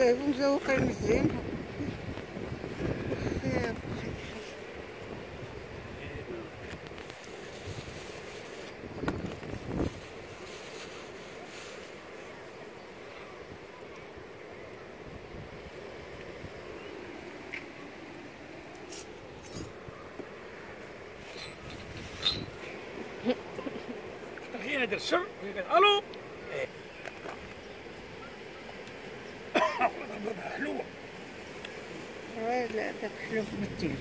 Bewegung so kann zin. sehen. Degene er hallo. حلوة. لا داك حلو بالتلف